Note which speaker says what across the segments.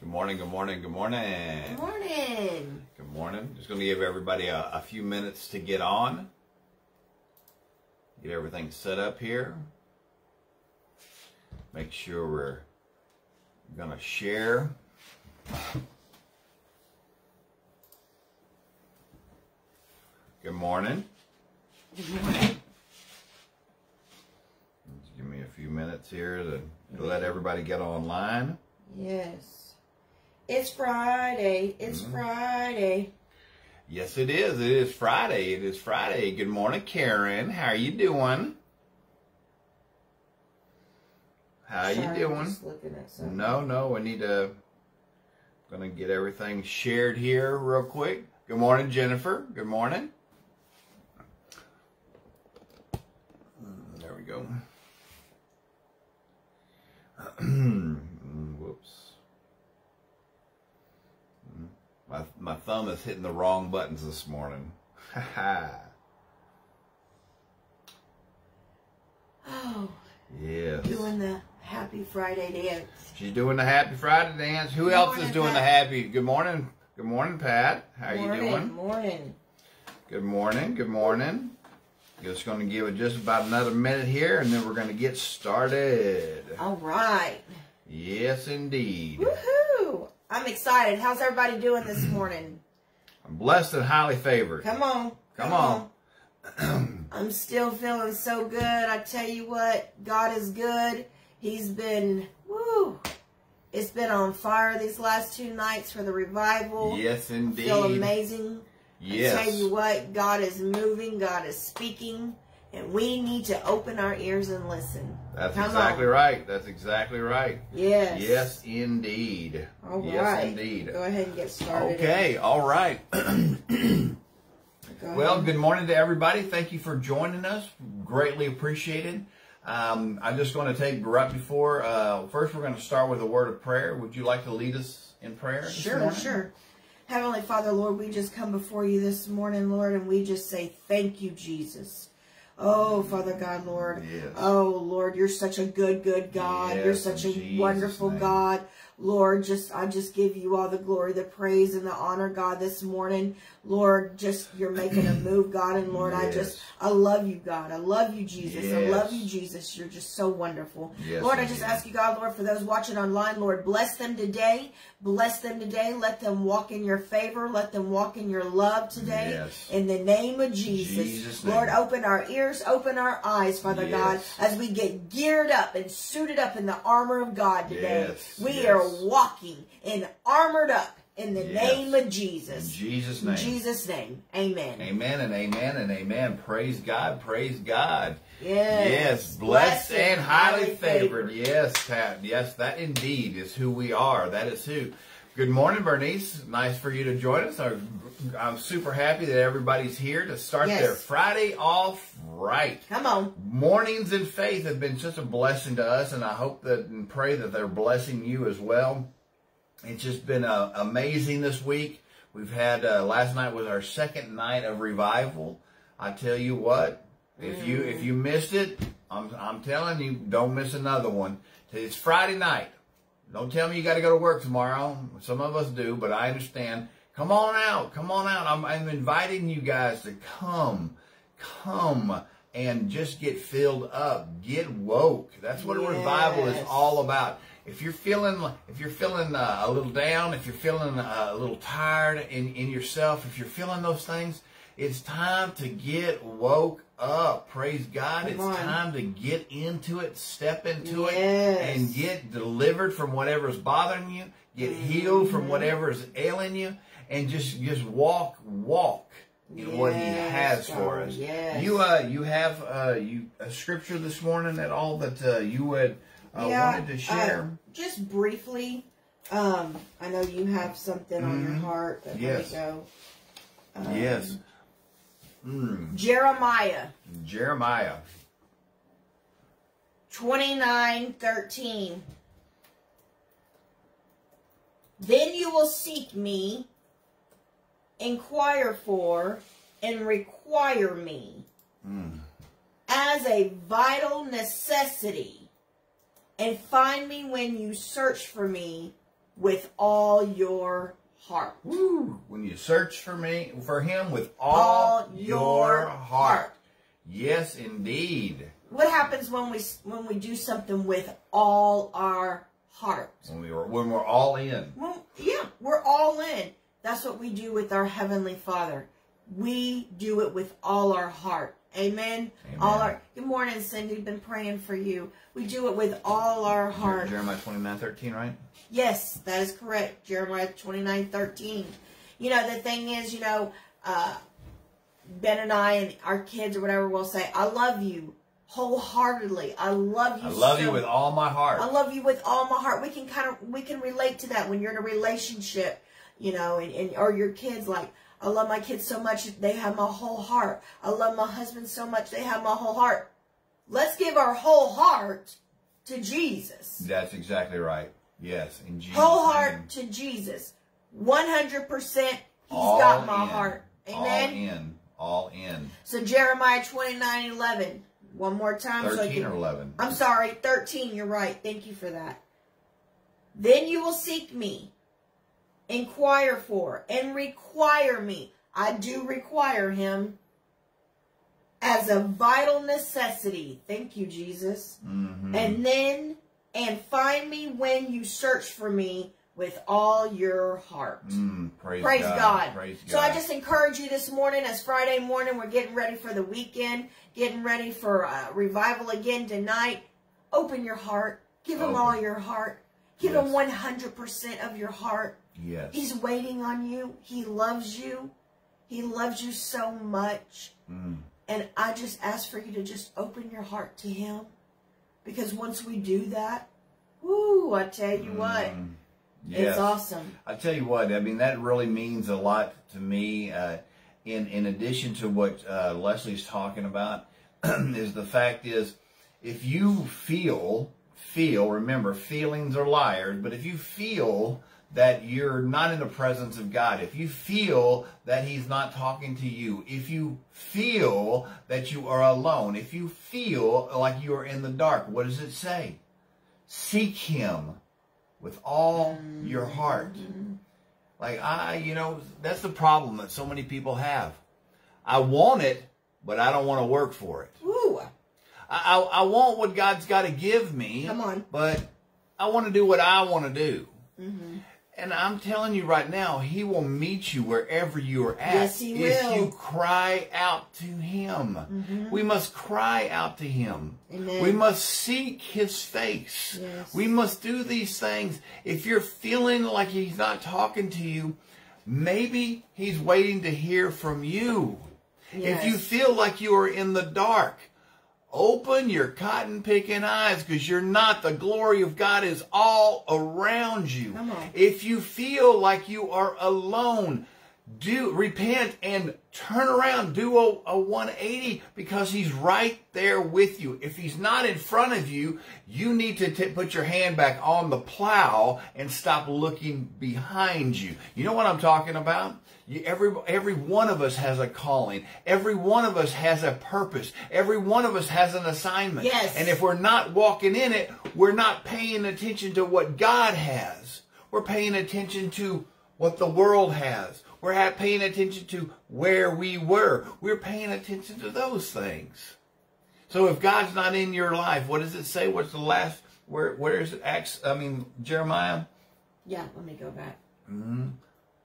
Speaker 1: Good morning, good morning, good morning.
Speaker 2: Good morning.
Speaker 1: Good morning. Just going to give everybody a, a few minutes to get on. Get everything set up here. Make sure we're going to share. Good morning.
Speaker 2: Good morning.
Speaker 1: Just give me a few minutes here to, to let everybody get online.
Speaker 2: Yes. It's Friday. It's
Speaker 1: Mhm.
Speaker 2: Friday.
Speaker 1: Yes, it is. It is Friday. It is Friday. Good morning, Karen. How are you doing? How are you
Speaker 2: Sorry, I'm
Speaker 1: doing?
Speaker 2: just looking at something.
Speaker 1: No, no, we need to. Gonna get everything shared here real quick. Good morning, Jennifer. Good morning. Mm, There we go. Whoops. Mm, My my thumb is hitting the wrong buttons this morning. Ha ha.
Speaker 2: Oh,
Speaker 1: Yes.
Speaker 2: doing the happy Friday dance.
Speaker 1: She's doing the Happy Friday dance. Who
Speaker 2: Good
Speaker 1: else is
Speaker 2: morning,
Speaker 1: doing the happy? Good morning. Good morning, Pat. How
Speaker 2: morning,
Speaker 1: you doing?
Speaker 2: Good Morning.
Speaker 1: Good morning. Good morning. Just going to give it just about another minute here, and then we're going to get started.
Speaker 2: All right.
Speaker 1: Yes, indeed.
Speaker 2: Woohoo! I'm excited. How's everybody doing this morning?
Speaker 1: I'm blessed and highly favored.
Speaker 2: Come on.
Speaker 1: Come on.
Speaker 2: I'm still feeling so good. I tell you what, God is good. He's been, woo, it's been on fire these last two nights for the revival.
Speaker 1: Yes, indeed.
Speaker 2: Feel
Speaker 1: indeed.
Speaker 2: amazing. I tell you what, God is moving, God is speaking, and we need to open our ears and listen.
Speaker 1: That's exactly right. That's exactly right.
Speaker 2: Yes.
Speaker 1: Yes, indeed.
Speaker 2: All
Speaker 1: yes,
Speaker 2: right.
Speaker 1: indeed.
Speaker 2: Go ahead and get started.
Speaker 1: Okay, all right.
Speaker 2: Go
Speaker 1: Well, good morning to everybody. Thank you for joining us. Greatly appreciated. Um, I'm just going to take right before. Uh, first, we're going to start with a word of prayer. Would you like to lead us in prayer?
Speaker 2: Sure, sure. Heavenly Father, Lord, we just come before you this morning, Lord, and we just say thank you, Jesus. Oh, Father God, Lord.
Speaker 1: Yes.
Speaker 2: Oh, Lord, you're such a good, good God. you're such a
Speaker 1: Jesus'
Speaker 2: wonderful
Speaker 1: name.
Speaker 2: God. Lord, just I just give you all the glory, the praise, and the honor, God, this morning. Lord, just you're making a move, God, and Lord, I just I love you, God. I love you, Jesus. I love you, Jesus. You're just so wonderful.
Speaker 1: Yes,
Speaker 2: Lord, I just ask you, God, Lord, for those watching online, Lord, bless them today. Bless them today. Let them walk in your favor. Let them walk in your love today.
Speaker 1: Yes.
Speaker 2: In the name of Jesus.
Speaker 1: Jesus' name.
Speaker 2: Lord, open our ears, open our eyes, Father
Speaker 1: Yes.
Speaker 2: God, as we get geared up and suited up in the armor of God today.
Speaker 1: Yes,
Speaker 2: We
Speaker 1: yes.
Speaker 2: are walking and armored up in the
Speaker 1: Yes.
Speaker 2: name of
Speaker 1: In
Speaker 2: Jesus.
Speaker 1: Jesus'
Speaker 2: In
Speaker 1: name.
Speaker 2: Jesus' name. Amen.
Speaker 1: Amen and amen and amen. Praise God. Praise God.
Speaker 2: Yes.
Speaker 1: Yes, blessed and highly favored. Yes, Pat. Yes, that indeed is who we are. That is who. Good morning, Bernice. Nice for you to join us. I'm I'm super happy that everybody's here to start
Speaker 2: Yes.
Speaker 1: their Friday off right.
Speaker 2: Come on.
Speaker 1: Mornings in faith have been such a blessing to us, and I hope that and pray that they're blessing you as well. It's just been uh, amazing this week. We've had uh, last night was our second night of revival. I tell you what, if you if you missed it, I'm I'm telling you, don't miss another one. It's Friday night. Don't tell me you got to go to work tomorrow. Some of us do, but I understand. Come on out. Come on out. I'm, I'm inviting you guys to come, come and just get filled up. Get woke. That's what a revival is all about. If you're feeling, if you're feeling uh, a little down, if you're feeling uh, a little tired in, in yourself, if you're feeling those things, it's time to get woke up. Praise God.
Speaker 2: Come
Speaker 1: it's
Speaker 2: on.
Speaker 1: time to get into it, step into it, and get delivered from whatever's bothering you, get healed from
Speaker 2: Mm-hmm.
Speaker 1: whatever is ailing you, and just just walk, walk in what He
Speaker 2: Yes,
Speaker 1: has for us.
Speaker 2: yes.
Speaker 1: You uh you have uh you a scripture this morning at all that uh, you would uh, wanted to share?
Speaker 2: uh, just briefly, um, I know you have something on your
Speaker 1: Mhm.
Speaker 2: heart. But
Speaker 1: Yes.
Speaker 2: Let me go. Um,
Speaker 1: yes. Mm,
Speaker 2: Jeremiah
Speaker 1: Jeremiah.
Speaker 2: twenty nine thirteen. Then you will seek me, inquire for, and require me
Speaker 1: Mm,
Speaker 2: as a vital necessity, and find me when you search for me with all your heart.
Speaker 1: Woo. When you search for me, for him with all,
Speaker 2: All
Speaker 1: your heart.
Speaker 2: heart.
Speaker 1: Yes, indeed.
Speaker 2: What happens when we when we do something with all our heart?
Speaker 1: When we were, when we're all in.
Speaker 2: Well, yeah, we're all in. That's what we do with our heavenly Father. We do it with all our heart. Amen.
Speaker 1: Amen.
Speaker 2: All our. Good morning, Cindy. Been praying for you. We do it with all our heart.
Speaker 1: Jeremiah 29, 13, right?
Speaker 2: Yes, that is correct. Jeremiah twenty nine thirteen. You know, the thing is, you know, uh, Ben and I and our kids or whatever will say, I love you wholeheartedly. I love you
Speaker 1: I love
Speaker 2: so
Speaker 1: you with all my heart.
Speaker 2: I love you with all my heart. We can kind of we can relate to that when you're in a relationship, you know, and, and or your kids like I love my kids so much they have my whole heart. I love my husband so much they have my whole heart. Let's give our whole heart to Jesus.
Speaker 1: That's exactly right. Yes, in Jesus'
Speaker 2: Whole
Speaker 1: name.
Speaker 2: heart to Jesus. 100% he's
Speaker 1: All
Speaker 2: got my
Speaker 1: in.
Speaker 2: heart. Amen.
Speaker 1: All in. All in.
Speaker 2: So Jeremiah 29, 11. One more time. so
Speaker 1: 13
Speaker 2: can,
Speaker 1: or 11?
Speaker 2: I'm sorry, 13. You're right. Thank you for that. Then you will seek me, inquire for, and require me. I do require him as a vital necessity. Thank you, Jesus.
Speaker 1: Mhm.
Speaker 2: And then, and find me when you search for me with all your heart.
Speaker 1: Mm, praise,
Speaker 2: Praise God.
Speaker 1: Praise
Speaker 2: So I just encourage you this morning, as Friday morning, we're getting ready for the weekend, getting ready for uh, revival again tonight. Open your heart. Give him all your heart. Give
Speaker 1: Yes.
Speaker 2: him 100% of your heart.
Speaker 1: Yes.
Speaker 2: He's waiting on you. He loves you. He loves you so much.
Speaker 1: Mm.
Speaker 2: And I just ask for you to just open your heart to him. Because once we do that, whoo, I tell you what,
Speaker 1: Mm. Yes.
Speaker 2: it's awesome.
Speaker 1: I tell you what, I mean, that really means a lot to me. Uh, in in addition to what uh, Leslie's talking about, is the fact is, if you feel feel, remember, feelings are liars. But if you feel that you're not in the presence of God, if you feel that He's not talking to you, if you feel that you are alone, if you feel like you are in the dark, what does it say? Seek Him with all your heart. Like I, you know, that's the problem that so many people have. I want it, but I don't want to work for it.
Speaker 2: Woo.
Speaker 1: I, I, I want what God's got to give me.
Speaker 2: Come on.
Speaker 1: But I want to do what I want to do.
Speaker 2: Mm-hmm.
Speaker 1: And I'm telling you right now, He will meet you wherever you are at.
Speaker 2: Yes, He
Speaker 1: if
Speaker 2: will.
Speaker 1: you cry out to Him. We must cry out to Him.
Speaker 2: Mm-hmm. Amen.
Speaker 1: We must seek His face.
Speaker 2: Yes.
Speaker 1: We must do these things. If you're feeling like He's not talking to you, maybe He's waiting to hear from you. Yes. If you feel like you are in the dark, open your cotton picking eyes because you're not. The glory of God is all around you. If you feel like you are alone, do repent and turn around, do a, a 180 because he's right there with you. If he's not in front of you, you need to t- put your hand back on the plow and stop looking behind you. You know what I'm talking about? You, every every one of us has a calling. Every one of us has a purpose. Every one of us has an assignment.
Speaker 2: Yes.
Speaker 1: And if we're not walking in it, we're not paying attention to what God has. We're paying attention to what the world has. We're paying attention to where we were. We're paying attention to those things. So if God's not in your life, what does it say? What's the last? Where where is it? Acts. I mean Jeremiah.
Speaker 2: Yeah, let me go back. Mm-hmm.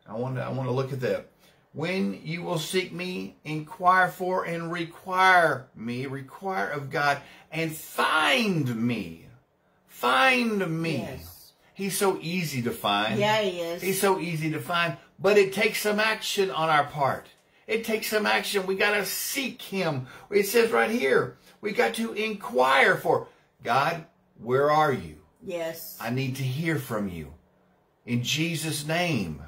Speaker 1: I want to, I want to look at that. When you will seek me, inquire for and require me, require of God, and find me. Find me.
Speaker 2: Yes.
Speaker 1: He's so easy to find.
Speaker 2: Yeah, he is.
Speaker 1: He's so easy to find, but it takes some action on our part. It takes some action. We got to seek him. It says right here, we got to inquire for God, where are you?
Speaker 2: yes.
Speaker 1: I need to hear from you. In Jesus' name.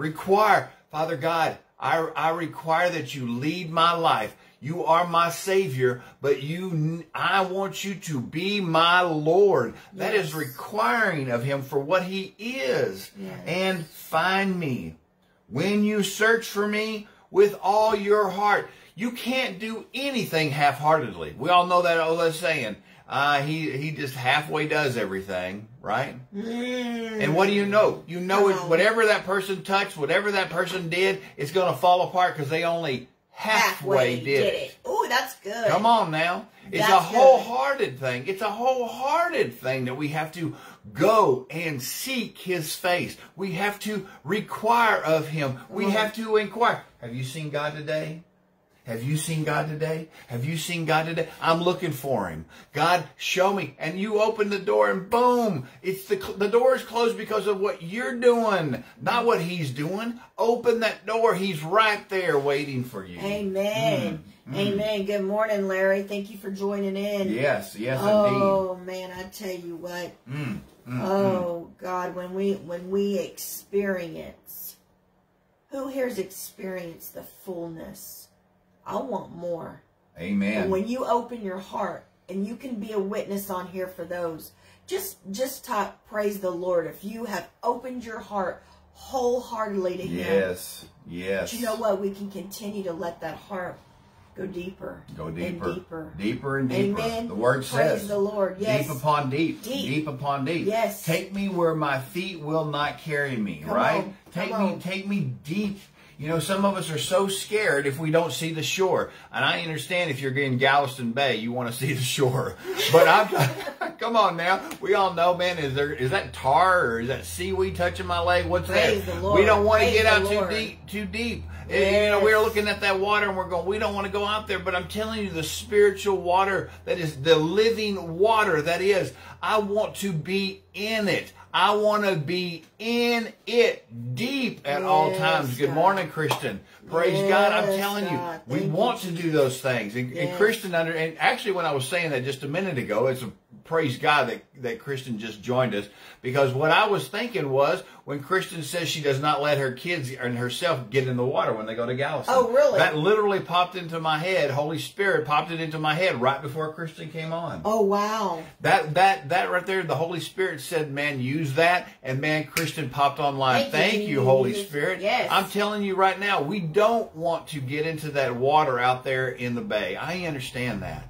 Speaker 1: Require, Father God, I, I require that you lead my life. You are my Savior, but you, I want you to be my Lord. That is requiring of Him for what He is.
Speaker 2: Yes.
Speaker 1: And find me. When you search for me with all your heart, you can't do anything half-heartedly. We all know that old saying. Uh, he he just halfway does everything, right?
Speaker 2: Mm.
Speaker 1: And what do you know? You know it, whatever that person touched, whatever that person did, it's going to fall apart because they only halfway, did, it.
Speaker 2: Oh, that's good.
Speaker 1: Come on now. It's a
Speaker 2: That's good.
Speaker 1: wholehearted thing. It's a wholehearted thing that we have to go and seek his face. We have to require of him. We
Speaker 2: Mhm.
Speaker 1: have to inquire. Have you seen God today? Have you seen God today? Have you seen God today? I'm looking for him. God, show me. And you open the door and boom, it's the, the door is closed because of what you're doing, not what he's doing. Open that door. He's right there waiting for you.
Speaker 2: Amen.
Speaker 1: Mm, mm.
Speaker 2: Amen. Good morning, Larry. Thank you for joining in.
Speaker 1: Yes, yes,
Speaker 2: oh man, I tell you what.
Speaker 1: indeed. Mm, mm, mm.
Speaker 2: Oh God, when we when we experience, who here's experienced the fullness? I want more.
Speaker 1: Amen.
Speaker 2: When you open your heart and you can be a witness on here for those, just just type praise the Lord if you have opened your heart wholeheartedly to Him.
Speaker 1: yes, yes.
Speaker 2: You know what? We can continue to let that heart go deeper.
Speaker 1: Go deeper.
Speaker 2: And deeper.
Speaker 1: Deeper and deeper.
Speaker 2: Amen.
Speaker 1: The word
Speaker 2: Praise
Speaker 1: says.
Speaker 2: the Lord. Yes.
Speaker 1: Deep upon deep.
Speaker 2: Deep.
Speaker 1: upon deep.
Speaker 2: Yes.
Speaker 1: Take me where my feet will not carry me.
Speaker 2: Come
Speaker 1: right?
Speaker 2: on.
Speaker 1: Take
Speaker 2: Come
Speaker 1: me
Speaker 2: on.
Speaker 1: take me deep. You know, some of us are so scared if we don't see the shore. And I understand if you're in Galveston Bay, you want to see the shore. But I'm come on now. We all know, man, is there is that tar or is that seaweed touching my leg? What's
Speaker 2: Praise
Speaker 1: that?
Speaker 2: Lord.
Speaker 1: We don't want to get out
Speaker 2: the
Speaker 1: too deep too deep. And, You know, we're looking at that water and we're going, we don't want to go out there, but I'm telling you, the spiritual water that is the living water that is, I want to be in it. I want to be in it deep at all
Speaker 2: Yes,
Speaker 1: times. Good
Speaker 2: God.
Speaker 1: morning, Kristen. Praise God. I'm
Speaker 2: Yes,
Speaker 1: telling you,
Speaker 2: God.
Speaker 1: we
Speaker 2: Thank
Speaker 1: want
Speaker 2: you,
Speaker 1: to do those things. And, and Kristen under, and actually when I was saying that just a minute ago, it's a praise God that, that Kristen just joined us because what I was thinking was when Kristen says she does not let her kids and herself get in the water when they go to Galveston.
Speaker 2: Oh, really?
Speaker 1: That literally popped into my head. Holy Spirit popped it into my head right before Kristen came on.
Speaker 2: Oh wow.
Speaker 1: That that that right there, the Holy Spirit said, "Man, use that." And man, Kristen popped online.
Speaker 2: Thank you,
Speaker 1: Thank you, Holy Spirit.
Speaker 2: Yes.
Speaker 1: I'm telling you right now, we don't want to get into that water out there in the bay. I understand that,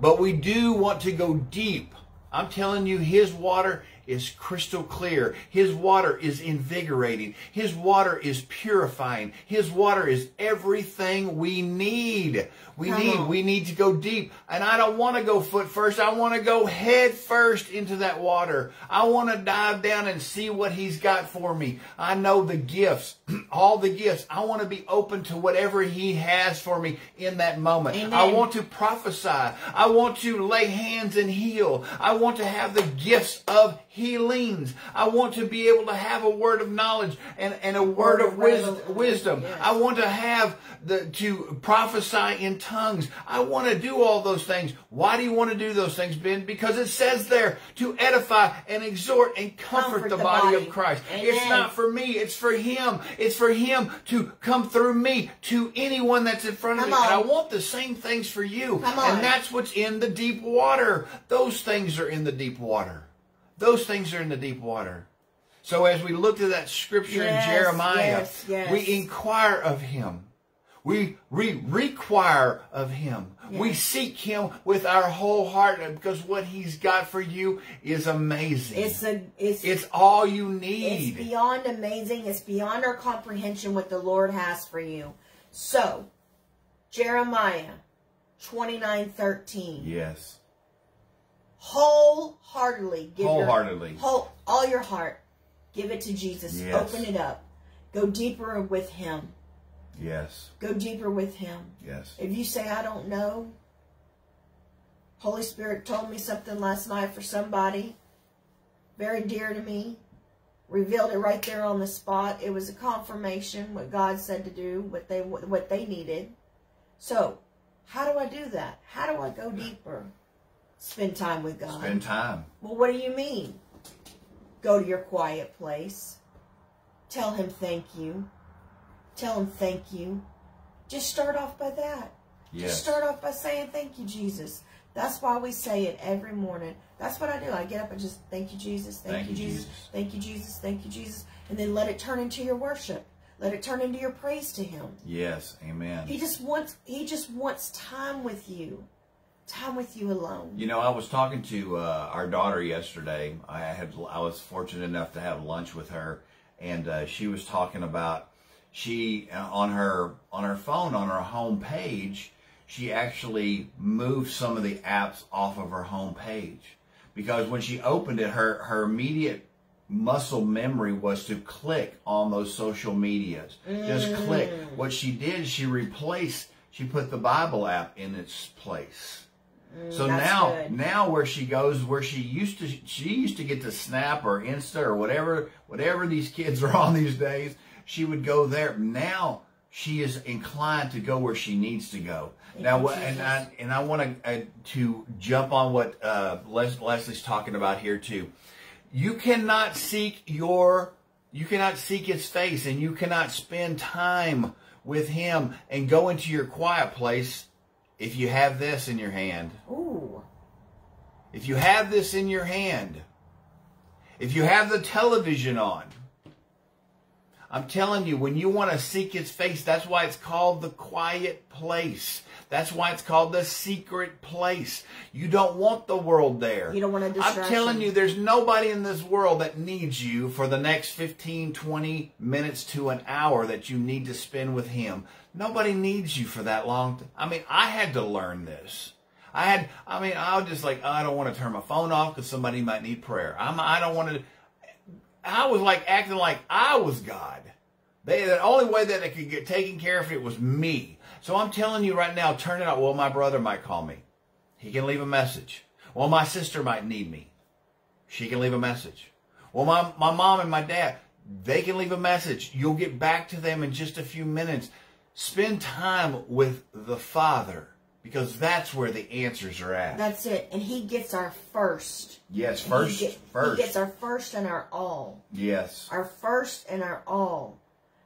Speaker 1: but we do want to go deep. I'm telling you, His water is crystal clear. His water is invigorating. His water is purifying. His water is everything we need. We
Speaker 2: Come
Speaker 1: need
Speaker 2: on.
Speaker 1: we need to go deep. And I don't want to go foot first. I want to go head first into that water. I want to dive down and see what he's got for me. I know the gifts, all the gifts. I want to be open to whatever he has for me in that moment.
Speaker 2: Amen.
Speaker 1: I want to prophesy. I want to lay hands and heal. I want to have the gifts of healings. I want to be able to have a word of knowledge and, and a word,
Speaker 2: Word
Speaker 1: of
Speaker 2: of
Speaker 1: wisdom. wisdom.
Speaker 2: Yes.
Speaker 1: I want to have the to prophesy in tongues. I want to do all those things. Why do you want to do those things, Ben? Because it says there to edify and exhort and comfort,
Speaker 2: Comfort
Speaker 1: the,
Speaker 2: the
Speaker 1: body,
Speaker 2: body.
Speaker 1: of Christ.
Speaker 2: Amen.
Speaker 1: It's not for me, it's for him. It's for him to come through me to anyone that's in front of
Speaker 2: Come
Speaker 1: me. And I want the same things for you.
Speaker 2: Come on.
Speaker 1: And that's what's in the deep water. Those things are in the deep water. Those things are in the deep water. So as we looked at that scripture
Speaker 2: Yes,
Speaker 1: in Jeremiah,
Speaker 2: yes, yes.
Speaker 1: we inquire of him. We re- require of him. We seek him with our whole heart because what he's got for you is amazing.
Speaker 2: It's a it's
Speaker 1: It's all you need.
Speaker 2: it's beyond amazing. It's beyond our comprehension what the Lord has for you. So, Jeremiah twenty nine thirteen.
Speaker 1: yes.
Speaker 2: Wholeheartedly give
Speaker 1: Wholeheartedly.
Speaker 2: your whole all your heart. Give it to Jesus.
Speaker 1: Yes.
Speaker 2: Open it up. Go deeper with him.
Speaker 1: Yes.
Speaker 2: Go deeper with him.
Speaker 1: Yes.
Speaker 2: If you say, I don't know, Holy Spirit told me something last night for somebody very dear to me, revealed it right there on the spot. It was a confirmation what God said to do, what they what they needed. So, how do I do that? How do I go deeper? Spend time with God.
Speaker 1: Spend time.
Speaker 2: Well, what do you mean? Go to your quiet place. Tell him thank you. Tell him thank you. Just start off by that. Just start off by saying thank you, Jesus. That's why we say it every morning. That's what I do. I get up and just thank you, Jesus. Thank, you, Jesus. Thank you, Jesus. Thank you, Jesus. And then let it turn into your worship. Let it turn into your praise to him.
Speaker 1: Yes. Amen.
Speaker 2: He just wants he just wants time with you. time with you alone.
Speaker 1: You know, I was talking to uh, our daughter yesterday. I had I was fortunate enough to have lunch with her, and uh, she was talking about she uh, on her on her phone on her home page she actually moved some of the apps off of her home page because when she opened it her her immediate muscle memory was to click on those social medias just click what she did she replaced she put the bible app in its place so
Speaker 2: that's
Speaker 1: now,
Speaker 2: good.
Speaker 1: now where she goes, where she used to, she used to get to Snap or Insta or whatever, whatever these kids are on these days. She would go there. Now she is inclined to go where she needs to go. now, and I and I want to uh, to jump on what uh, Les, Leslie's talking about here too. You cannot seek your, you cannot seek His face, and you cannot spend time with Him and go into your quiet place if you have this in your hand.
Speaker 2: Ooh.
Speaker 1: If you have this in your hand, if you have the television on, I'm telling you, when you want to seek his face, that's why it's called the quiet place. That's why it's called the secret place. You don't want the world there.
Speaker 2: You don't want a
Speaker 1: I'm telling you, there's nobody in this world that needs you for the next 15, 20 minutes to an hour that you need to spend with him. Nobody needs you for that long. I mean, I had to learn this. I had, I mean, I was just like, oh, I don't want to turn my phone off because somebody might need prayer. I'm, I don't want to, I was like acting like I was God. They, the only way that they could get taken care of it was me. So I'm telling you right now, turn it out. Well, my brother might call me. He can leave a message. Well, my sister might need me. She can leave a message. Well, my, my mom and my dad, they can leave a message. You'll get back to them in just a few minutes. Spend time with the Father because that's where the answers are at.
Speaker 2: That's it. And he gets our first.
Speaker 1: yes, first,
Speaker 2: he, get-
Speaker 1: first.
Speaker 2: he gets our first and our all.
Speaker 1: yes.
Speaker 2: Our first and our all.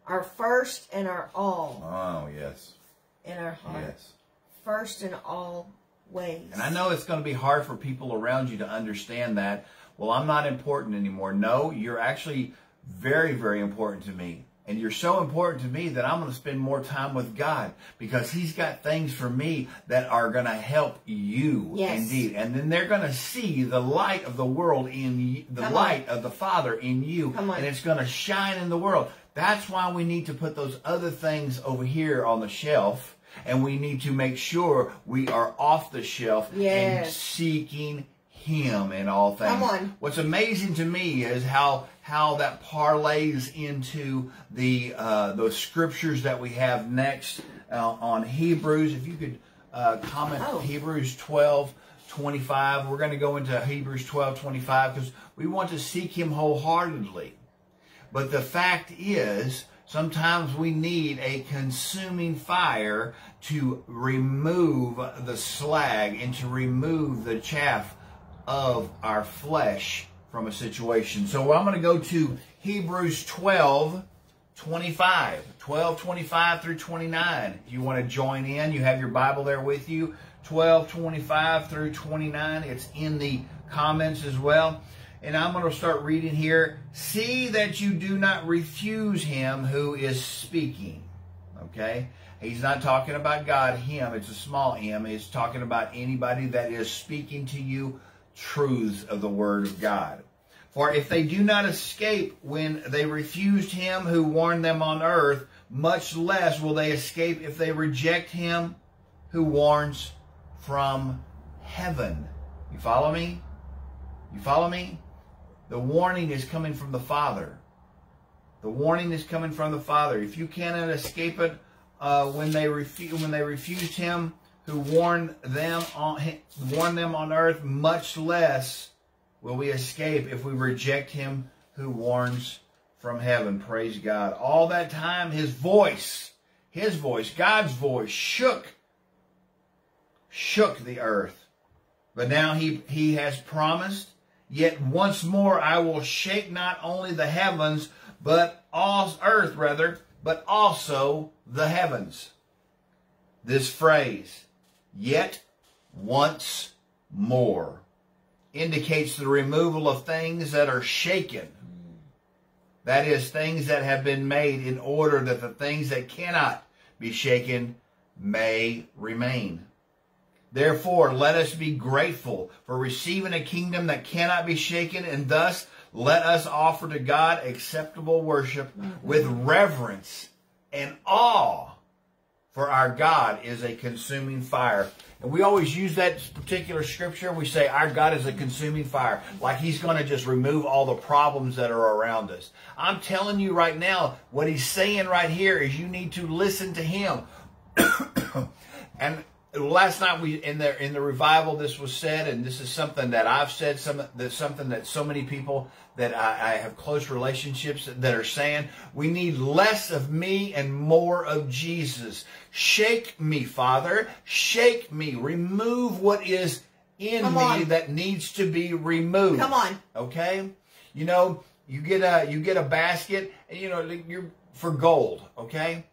Speaker 2: Our first and our all
Speaker 1: Oh, yes.
Speaker 2: in our heart.
Speaker 1: Yes.
Speaker 2: First in all ways.
Speaker 1: And I know it's going to be hard for people around you to understand that. Well, I'm not important anymore. No, you're actually very, very important to me. And you're so important to me that I'm going to spend more time with God because He's got things for me that are going to help you
Speaker 2: Yes.
Speaker 1: indeed. And then they're going to see the light of the world in the
Speaker 2: Come on.
Speaker 1: light of the Father in you.
Speaker 2: On.
Speaker 1: And it's going to shine in the world. That's why we need to put those other things over here on the shelf. And we need to make sure we are off the shelf and seeking Him in all things.
Speaker 2: Come on.
Speaker 1: What's amazing to me is how how that parlays into the uh, those scriptures that we have next uh, on Hebrews. If you could uh, comment
Speaker 2: Oh.
Speaker 1: Hebrews 12, 25. We're going to go into Hebrews 12, 25 because we want to seek Him wholeheartedly. But the fact is, sometimes we need a consuming fire to remove the slag and to remove the chaff of our flesh from a situation. So I'm going to go to Hebrews 12, 25. 12, 25 through 29. If you want to join in, you have your Bible there with you. 12, 25 through 29. It's in the comments as well. And I'm going to start reading here. See that you do not refuse him who is speaking. Okay? He's not talking about God, him. It's a small m. He's talking about anybody that is speaking to you truths of the Word of God. For if they do not escape when they refused him who warned them on earth, much less will they escape if they reject him who warns from heaven. You follow me? You follow me? The warning is coming from the Father. The warning is coming from the Father. If you cannot escape it uh, when they refu- when they refused Him who warned them on warned them on earth, much less will we escape if we reject Him who warns from heaven. Praise God! All that time, His voice, His voice, God's voice, shook shook the earth. But now He He has promised. Yet once more I will shake not only the heavens, but all earth rather, but also the heavens. This phrase, yet once more, indicates the removal of things that are shaken. That is, things that have been made in order that the things that cannot be shaken may remain. Therefore, let us be grateful for receiving a kingdom that cannot be shaken, and thus let us offer to God acceptable worship with reverence and awe. For our God is a consuming fire. And we always use that particular scripture. We say our God is a consuming fire, like He's going to just remove all the problems that are around us. I'm telling you right now, what He's saying right here is you need to listen to Him. and last night we in the in the revival this was said and this is something that I've said some that's something that so many people that I, I, have close relationships that are saying we need less of me and more of Jesus. Shake me father. Shake me. Remove what is in
Speaker 2: Come
Speaker 1: me
Speaker 2: on.
Speaker 1: that needs to be removed.
Speaker 2: Come on.
Speaker 1: okay? You know you get a you get a basket and you know you're for gold okay?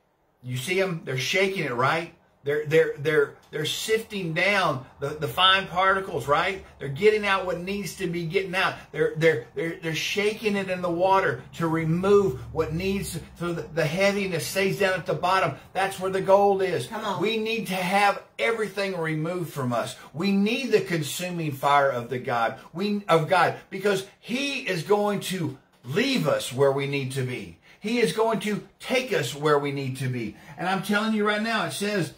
Speaker 1: You see them they're shaking it right they're they're they're they're sifting down the, the fine particles, right? They're getting out what needs to be getting out. They're they're they're they're shaking it in the water to remove what needs so the, the heaviness stays down at the bottom. That's where the gold is.
Speaker 2: Come on.
Speaker 1: We need to have everything removed from us. We need the consuming fire of the God. We of God because He is going to leave us where we need to be. He is going to take us where we need to be. And I'm telling you right now, it says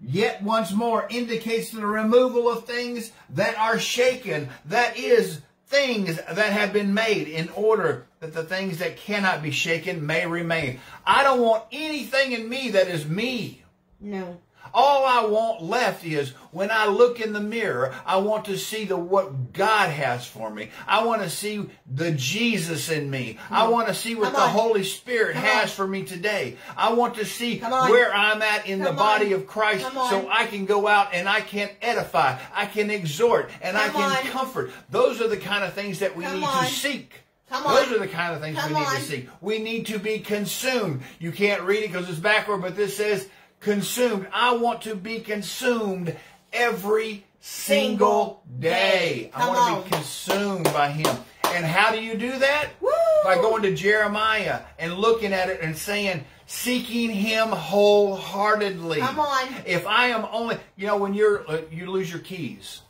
Speaker 1: yet once more indicates the removal of things that are shaken. That is, things that have been made in order that the things that cannot be shaken may remain. I don't want anything in me that is me.
Speaker 2: No.
Speaker 1: All I want left is when I look in the mirror, I want to see the what God has for me. I want to see the Jesus in me. I want to see what
Speaker 2: Come
Speaker 1: the. Holy Spirit
Speaker 2: Come
Speaker 1: has
Speaker 2: on.
Speaker 1: for me today. I want to see where I'm at in
Speaker 2: Come
Speaker 1: the body
Speaker 2: on.
Speaker 1: of Christ so I can go out and I can edify, I can exhort, and I can
Speaker 2: on.
Speaker 1: comfort. Those are the kind of things that we
Speaker 2: Come
Speaker 1: need to seek.
Speaker 2: Come
Speaker 1: Those are the kind of things
Speaker 2: Come
Speaker 1: we need
Speaker 2: on.
Speaker 1: to seek. We need to be consumed. You can't read it because it's backward, but this says consumed. I want to be consumed every single day. I
Speaker 2: Come
Speaker 1: want to be consumed by Him. And how do you do that?
Speaker 2: Woo!
Speaker 1: By going to Jeremiah and looking at it and saying, seeking Him wholeheartedly.
Speaker 2: Come on.
Speaker 1: If I am only, you know, when you're uh, you lose your keys,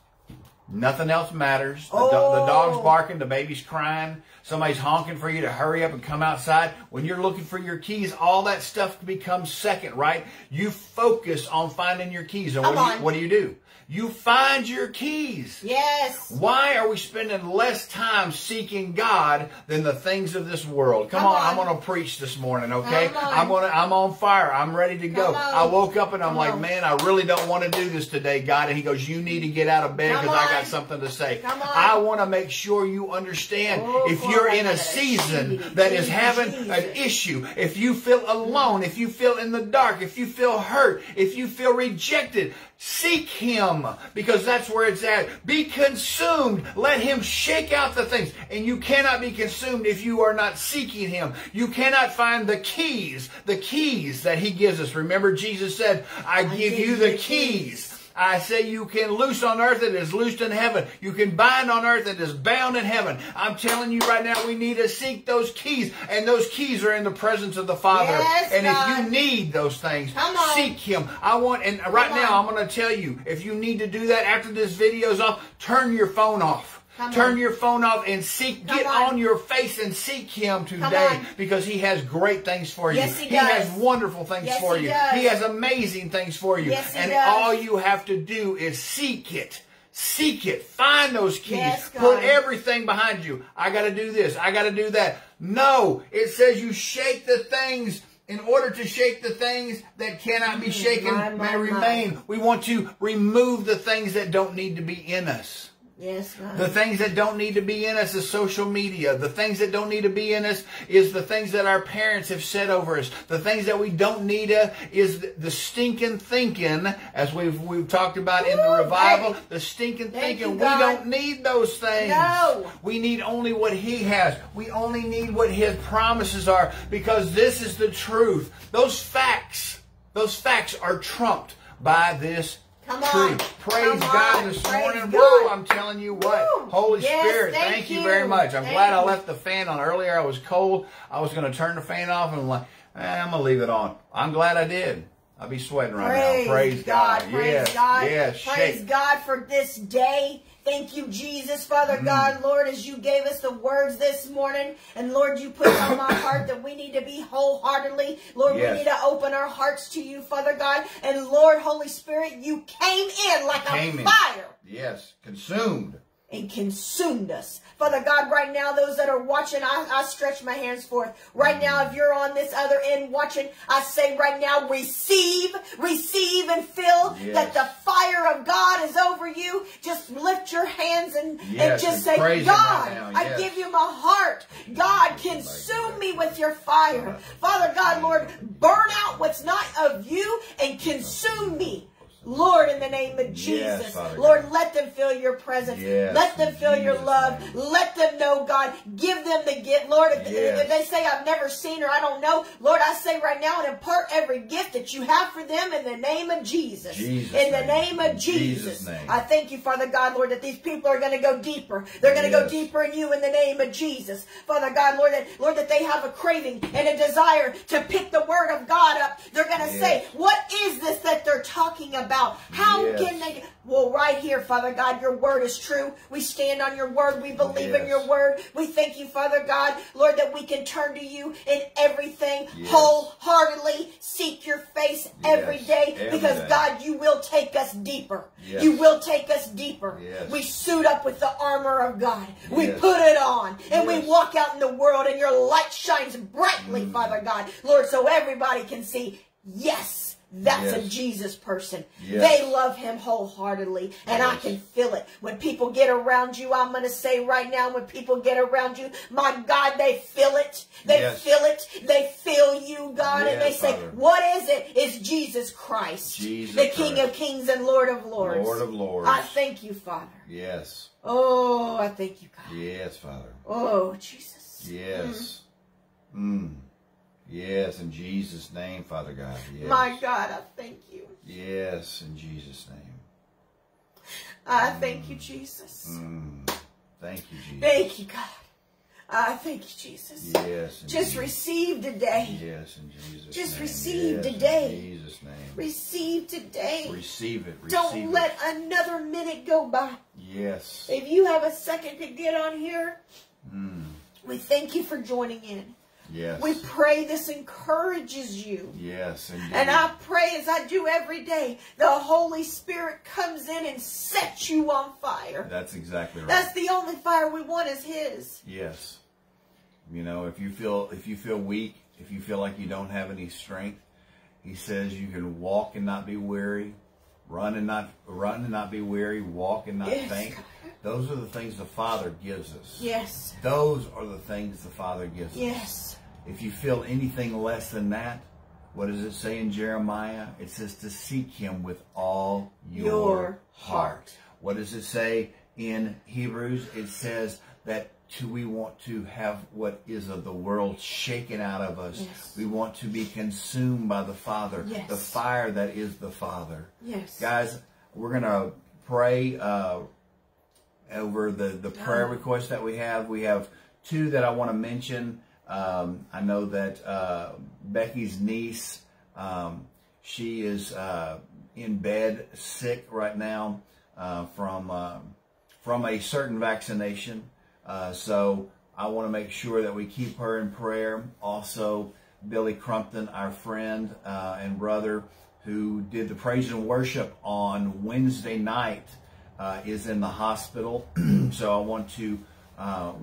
Speaker 1: nothing else matters. The, do- the dog's
Speaker 2: Oh.
Speaker 1: barking, the baby's crying, somebody's honking for you to hurry up and come outside. When you're looking for your keys, all that stuff becomes second, right? You focus on finding your keys, and what do, you, what do you do? You find your keys.
Speaker 2: Yes.
Speaker 1: Why are we spending less time seeking God than the things of this world? Come,
Speaker 2: Come
Speaker 1: on, I'm going to preach this morning, okay?
Speaker 2: On.
Speaker 1: I'm going to I'm on fire. I'm ready to go.
Speaker 2: On.
Speaker 1: I woke up and I'm
Speaker 2: Come
Speaker 1: like,
Speaker 2: on.
Speaker 1: man, I really don't want to do this today, God. And he goes, you need to get out of bed because I got something to say.
Speaker 2: Come on.
Speaker 1: I want to make sure you understand
Speaker 2: Oh,
Speaker 1: if you're in a season that is having an issue, if you feel alone, if you feel in the dark, if you feel hurt, if you feel rejected, seek him because that's where it's at. Be consumed. Let him shake out the things. And you cannot be consumed if you are not seeking him. You cannot find the keys, the keys that he gives us. Remember Jesus said, I, give you the keys. I say you can loose on earth and it is loosed in heaven. You can bind on earth and it is bound in heaven. I'm telling you right now, we need to seek those keys, and those keys are in the presence of the Father.
Speaker 2: Yes,
Speaker 1: and if you need those things, seek Him. I want, and right
Speaker 2: Come
Speaker 1: now,
Speaker 2: on.
Speaker 1: I'm going to tell you, if you need to do that after this video's off, turn your phone off.
Speaker 2: Come
Speaker 1: Turn
Speaker 2: on.
Speaker 1: your phone off and seek,
Speaker 2: Come
Speaker 1: get
Speaker 2: on.
Speaker 1: on your face and seek Him today because He has great things for you.
Speaker 2: Yes, He
Speaker 1: has wonderful things
Speaker 2: Yes,
Speaker 1: for
Speaker 2: He
Speaker 1: you.
Speaker 2: does.
Speaker 1: He has amazing things for you.
Speaker 2: Yes, He
Speaker 1: and
Speaker 2: does.
Speaker 1: all you have to do is seek it. Seek it. Find those keys.
Speaker 2: Yes,
Speaker 1: Put everything behind you. I got to do this. I got to do that. No, it says you shake the things in order to shake the things that cannot be mm, shaken
Speaker 2: my,
Speaker 1: may
Speaker 2: my, my.
Speaker 1: remain. We want to remove the things that don't need to be in us.
Speaker 2: Yes, God.
Speaker 1: The things that don't need to be in us is social media. The things that don't need to be in us is the things that our parents have said over us. The things that we don't need uh, is the, stinking thinking, as we've we've talked about in the revival.
Speaker 2: baby.
Speaker 1: The stinking thinking.
Speaker 2: you,
Speaker 1: we don't need those things.
Speaker 2: No.
Speaker 1: We need only what He has. We only need what His promises are because this is the truth. Those facts, those facts are trumped by this
Speaker 2: Come
Speaker 1: truth.
Speaker 2: on.
Speaker 1: Praise
Speaker 2: Come
Speaker 1: God
Speaker 2: on.
Speaker 1: this
Speaker 2: Praise
Speaker 1: morning. Woo, I'm telling you what.
Speaker 2: Woo.
Speaker 1: Holy
Speaker 2: Yes,
Speaker 1: Spirit,
Speaker 2: thank
Speaker 1: thank you.
Speaker 2: you.
Speaker 1: very much. I'm
Speaker 2: Thank
Speaker 1: glad I left the fan on earlier. I was cold. I was going to turn the fan off and I'm like, eh, I'm going to leave it on. I'm glad I did. I'll be sweating right
Speaker 2: Praise
Speaker 1: now. Praise
Speaker 2: God.
Speaker 1: God.
Speaker 2: Praise
Speaker 1: yes.
Speaker 2: God.
Speaker 1: Yes.
Speaker 2: Praise
Speaker 1: Shake.
Speaker 2: God for this day. Thank you, Jesus, Father
Speaker 1: Mm.
Speaker 2: God, Lord, as you gave us the words this morning. And Lord, you put on my heart that we need to be wholeheartedly. Lord,
Speaker 1: Yes.
Speaker 2: we need to open our hearts to you, Father God. And Lord, Holy Spirit, you came in like
Speaker 1: Came
Speaker 2: a
Speaker 1: in.
Speaker 2: fire
Speaker 1: Yes. Consumed.
Speaker 2: And consumed us. Father God, right now, those that are watching, I, I stretch my hands forth. Right now, if you're on this other end watching, I say right now, receive, receive and feel
Speaker 1: Yes.
Speaker 2: that the fire of God is over you. Just lift your hands and, and just
Speaker 1: and
Speaker 2: say, God,
Speaker 1: right now,
Speaker 2: I give you my heart. God, consume me with your fire. Father God, Lord, burn out what's not of you and consume me. Lord, in the name of Jesus.
Speaker 1: Father
Speaker 2: Lord, let them feel your presence.
Speaker 1: Yes,
Speaker 2: let them feel your love.
Speaker 1: name.
Speaker 2: Let them know, God. Give them the gift. Lord, if,
Speaker 1: Yes.
Speaker 2: if they say, I've never seen her, I don't know. Lord, I say right now and impart every gift that you have for them in the name of Jesus.
Speaker 1: Jesus'
Speaker 2: in the
Speaker 1: name.
Speaker 2: name of Jesus.
Speaker 1: Jesus' name.
Speaker 2: I thank you, Father God, Lord, that these people are going to go deeper. They're going to go deeper in you in the name of Jesus. Father God, Lord, that, Lord, that they have a craving and a desire to pick the word of God up. They're going to
Speaker 1: Yes.
Speaker 2: say, what is this that they're talking about? How
Speaker 1: Yes.
Speaker 2: can they? Well, right here, Father God, your word is true. We stand on your word. We believe in your word. We thank you, Father God, Lord, that we can turn to you in everything
Speaker 1: Yes.
Speaker 2: wholeheartedly. Seek your face every
Speaker 1: Yes.
Speaker 2: day
Speaker 1: Every
Speaker 2: because
Speaker 1: day.
Speaker 2: God, you will take us deeper.
Speaker 1: Yes.
Speaker 2: You will take us deeper.
Speaker 1: Yes.
Speaker 2: We suit up with the armor of God. We put it on and we walk out in the world and your light shines brightly,
Speaker 1: Mm.
Speaker 2: Father God. Lord, so everybody can see, yes, that's a Jesus person.
Speaker 1: Yes.
Speaker 2: They love him wholeheartedly. And I can feel it. When people get around you, I'm going to say right now, when people get around you, my God, they feel it. They
Speaker 1: Yes.
Speaker 2: feel it. They feel you, God. and they
Speaker 1: Yes,
Speaker 2: say,
Speaker 1: Father.
Speaker 2: what is it? It's Jesus Christ.
Speaker 1: Jesus
Speaker 2: the King
Speaker 1: Christ.
Speaker 2: of kings and Lord of lords.
Speaker 1: Lord of Lords.
Speaker 2: I thank you, Father.
Speaker 1: Yes.
Speaker 2: Oh, I thank you, God.
Speaker 1: Yes, Father.
Speaker 2: Oh, Jesus.
Speaker 1: Yes. Mm. Yes, in Jesus' name, Father God. Yes.
Speaker 2: My God, I thank you.
Speaker 1: Yes, in Jesus' name.
Speaker 2: I thank you, Jesus.
Speaker 1: Mm. Thank you, Jesus.
Speaker 2: Thank you, God. I thank you, Jesus.
Speaker 1: Yes.
Speaker 2: Just
Speaker 1: Jesus-
Speaker 2: receive today.
Speaker 1: Yes, in Jesus'
Speaker 2: Just
Speaker 1: name.
Speaker 2: receive
Speaker 1: yes,
Speaker 2: today.
Speaker 1: In Jesus' name.
Speaker 2: Receive today.
Speaker 1: Receive it. Receive
Speaker 2: Don't
Speaker 1: it.
Speaker 2: let another minute go by.
Speaker 1: Yes.
Speaker 2: If you have a second to get on here,
Speaker 1: Mm.
Speaker 2: we thank you for joining in.
Speaker 1: Yes.
Speaker 2: We pray this encourages you.
Speaker 1: Yes, indeed.
Speaker 2: And I pray as I do every day, the Holy Spirit comes in and sets you on fire.
Speaker 1: That's exactly right.
Speaker 2: That's the only fire we want is His.
Speaker 1: Yes. You know, if you feel if you feel weak, if you feel like you don't have any strength, he says you can walk and not be weary, run and not run and not be weary, walk and not
Speaker 2: Yes,
Speaker 1: faint. Those are the things the Father gives us.
Speaker 2: Yes.
Speaker 1: Those are the things the Father gives us.
Speaker 2: Yes.
Speaker 1: If you feel anything less than that, what does it say in Jeremiah? It says to seek him with all your,
Speaker 2: Your
Speaker 1: heart.
Speaker 2: heart.
Speaker 1: What does it say in Hebrews? It says that to, we want to have what is of the world shaken out of us.
Speaker 2: Yes.
Speaker 1: We want to be consumed by the Father,
Speaker 2: Yes.
Speaker 1: the fire that is the Father.
Speaker 2: Yes.
Speaker 1: Guys, we're going to pray uh, over the, the prayer requests that we have. We have two that I want to mention. Um, I know that uh, Becky's niece, um, she is uh, in bed sick right now uh, from uh, from a certain vaccination. Uh, so I want to make sure that we keep her in prayer. Also, Billy Crumpton, our friend uh, and brother, who did the praise and worship on Wednesday night, is in the hospital. so I want to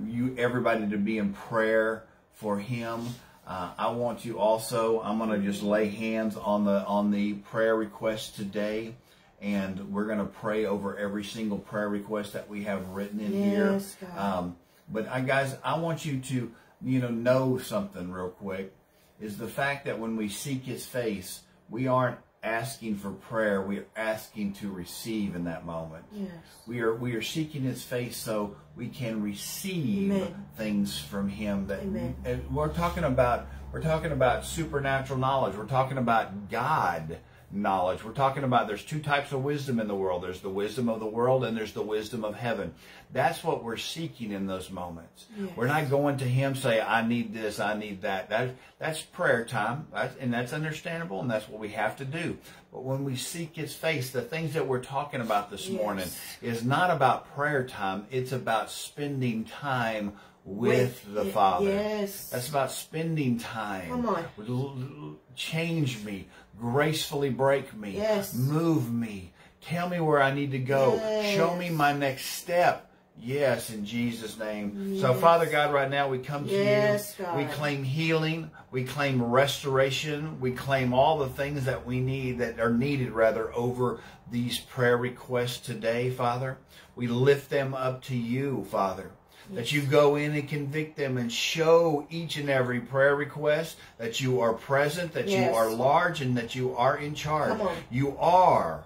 Speaker 1: you everybody to be in prayer for him. Uh, I want you also. I'm going to just lay hands on the on the prayer request today, and we're going to pray over every single prayer request that we have written in here.
Speaker 2: Yes, God.
Speaker 1: Um, but I, guys, I want you to you know know something real quick is the fact that when we seek His face, we aren't asking for prayer. We are asking to receive in that moment.
Speaker 2: Yes.
Speaker 1: We are we are seeking His face so we can receive
Speaker 2: Amen.
Speaker 1: things from Him. That
Speaker 2: Amen.
Speaker 1: we're talking about we're talking about supernatural knowledge. We're talking about God knowledge. We're talking about there's two types of wisdom in the world. There's the wisdom of the world and there's the wisdom of heaven. That's what we're seeking in those moments.
Speaker 2: Yes.
Speaker 1: We're not going to him say, I need this, I need that. That that's prayer time. That's, and that's understandable and that's what we have to do. But when we seek his face, the things that we're talking about this
Speaker 2: Yes.
Speaker 1: morning is not about prayer time. It's about spending time with, the
Speaker 2: Ye-
Speaker 1: Father.
Speaker 2: Yes.
Speaker 1: That's about spending time.
Speaker 2: Come on.
Speaker 1: Change me. Gracefully break me.
Speaker 2: Yes.
Speaker 1: Move me. Tell me where I need to go.
Speaker 2: Yes.
Speaker 1: Show me my next step. Yes, in Jesus' name. So, Father God, right now we come to
Speaker 2: Yes,
Speaker 1: you.
Speaker 2: God.
Speaker 1: We claim healing. We claim restoration. We claim all the things that we need, that are needed rather, over these prayer requests today, Father. We lift them up to you, Father. That you go in and convict them and show each and every prayer request that you are present, that
Speaker 2: Yes.
Speaker 1: you are large, and that you are in charge.
Speaker 2: Come on.
Speaker 1: You are,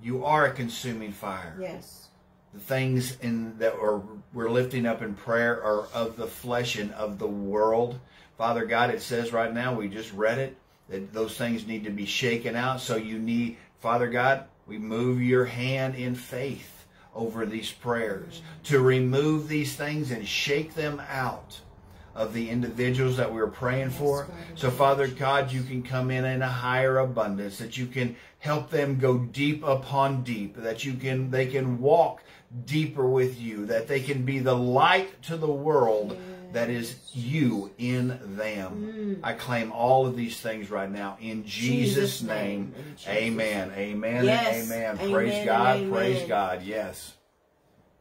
Speaker 1: you are a consuming fire
Speaker 2: yes.
Speaker 1: the things in that are we're lifting up in prayer are of the flesh and of the world. Father God, it says right now, we just read it, that those things need to be shaken out. So you need, Father God, we move your hand in faith over these prayers to remove these things and shake them out of the individuals that we're praying for. So, Father God, you can come in in a higher abundance, that you can help them go deep upon deep, that you can they can walk deeper with you, that they can be the light to the world that is you in them. I claim all of these things right now in Jesus'
Speaker 2: Jesus'
Speaker 1: name.
Speaker 2: In Jesus'
Speaker 1: Amen. Amen.
Speaker 2: Yes.
Speaker 1: Amen.
Speaker 2: Amen
Speaker 1: Praise
Speaker 2: and
Speaker 1: God.
Speaker 2: amen.
Speaker 1: Praise God. Yes.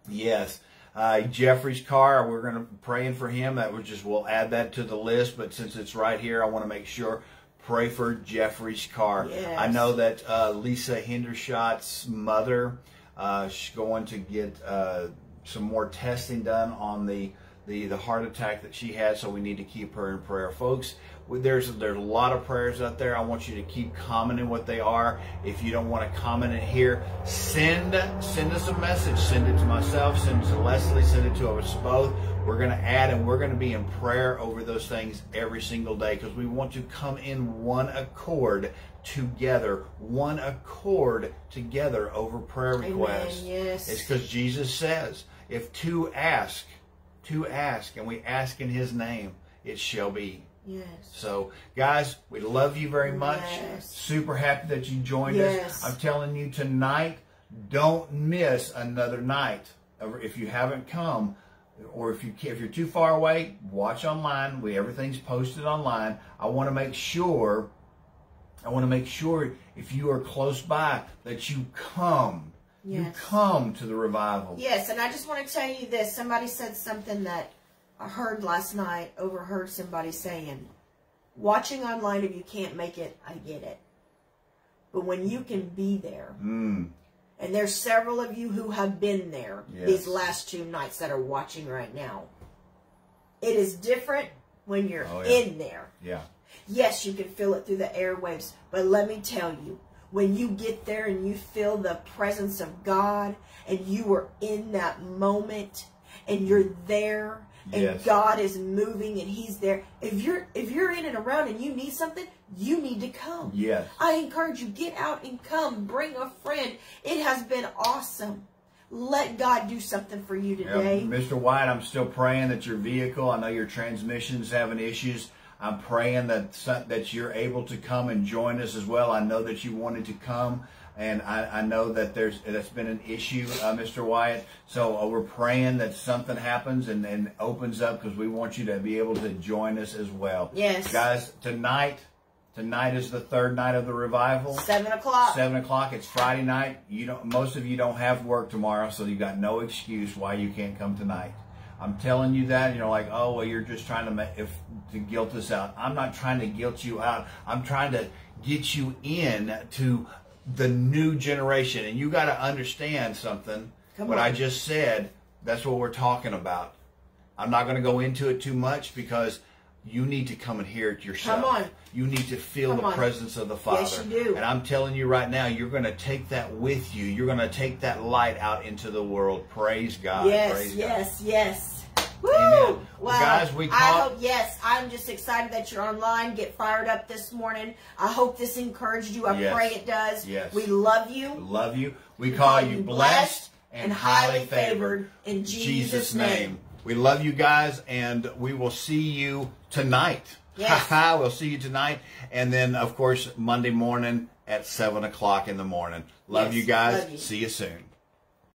Speaker 1: Yes. Uh, Jeffrey's car, we're going to praying for him. That was just, we'll add that to the list. But since it's right here, I want to make sure, pray for Jeffrey's car.
Speaker 2: Yes.
Speaker 1: I know that uh, Lisa Hendershot's mother, uh, she's going to get uh, some more testing done on the, the, the heart attack that she had. So we need to keep her in prayer. Folks, there's there's a lot of prayers out there. I want you to keep commenting what they are. If you don't want to comment it here, send send us a message. Send it to myself. Send it to Leslie. Send it to us both. We're going to add and we're going to be in prayer over those things every single day because we want to come in one accord together, one accord together over prayer
Speaker 2: Amen.
Speaker 1: requests.
Speaker 2: Yes.
Speaker 1: It's because Jesus says, if two ask, two ask, and we ask in His name, it shall be.
Speaker 2: Yes.
Speaker 1: So, guys, we love you very much.
Speaker 2: Yes.
Speaker 1: Super happy that you joined
Speaker 2: Yes.
Speaker 1: us. I'm telling you tonight, don't miss another night. If you haven't come, or if you if you're too far away, watch online. We everything's posted online. I want to make sure. I want to make sure if you are close by that you come. You come to the revival.
Speaker 2: Yes, and I just want to tell you this. Somebody said something that I heard last night, overheard somebody saying, watching online, if you can't make it, I get it. But when you can be there,
Speaker 1: Mm,
Speaker 2: and there's several of you who have been there
Speaker 1: Yes.
Speaker 2: these last two nights that are watching right now, it is different when you're
Speaker 1: Oh, yeah.
Speaker 2: in there.
Speaker 1: yeah.
Speaker 2: Yes, you can feel it through the airwaves, but let me tell you, when you get there and you feel the presence of God and you are in that moment and you're there and
Speaker 1: Yes.
Speaker 2: God is moving and he's there. If you're if you're in and around and you need something, you need to come.
Speaker 1: Yes.
Speaker 2: I encourage you get out and come, bring a friend. It has been awesome. Let God do something for you today.
Speaker 1: Mr. White, I'm still praying that your vehicle, I know your transmission's having issues. I'm praying that that you're able to come and join us as well. I know that you wanted to come, and I, I know that there's that's been an issue, uh, Mr. Wyatt. So uh, we're praying that something happens and, and opens up because we want you to be able to join us as well.
Speaker 2: Yes.
Speaker 1: guys. Tonight, tonight is the third night of the revival.
Speaker 2: Seven o'clock.
Speaker 1: Seven o'clock. It's Friday night. You don't. Most of you don't have work tomorrow, so you got no excuse why you can't come tonight. I'm telling you that. you're like, oh well, you're just trying to ma- if to guilt us out. I'm not trying to guilt you out. I'm trying to get you in to the new generation, and you got to understand something.
Speaker 2: Come
Speaker 1: what
Speaker 2: on.
Speaker 1: I just said. That's what we're talking about. I'm not going to go into it too much because you need to come and hear it yourself.
Speaker 2: Come on.
Speaker 1: You need to feel
Speaker 2: Come
Speaker 1: the
Speaker 2: on.
Speaker 1: presence of the Father.
Speaker 2: Yes, you do.
Speaker 1: And I'm telling you right now, you're going to take that with you. You're going to take that light out into the world. Praise God.
Speaker 2: Yes,
Speaker 1: Praise
Speaker 2: yes, yes. Woo! Well,
Speaker 1: guys, we
Speaker 2: I hope, yes, I'm just excited that you're online. Get fired up this morning. I hope this encouraged you. I
Speaker 1: Yes.
Speaker 2: pray it does.
Speaker 1: Yes.
Speaker 2: We love you.
Speaker 1: Love you. We call you blessed and highly favored.
Speaker 2: in Jesus' name.
Speaker 1: We love you guys, and we will see you tonight.
Speaker 2: Yes.
Speaker 1: we'll see you tonight. And then, of course, Monday morning at 7 o'clock in the morning. Love
Speaker 2: Yes,
Speaker 1: you guys.
Speaker 2: love you.
Speaker 1: See you soon.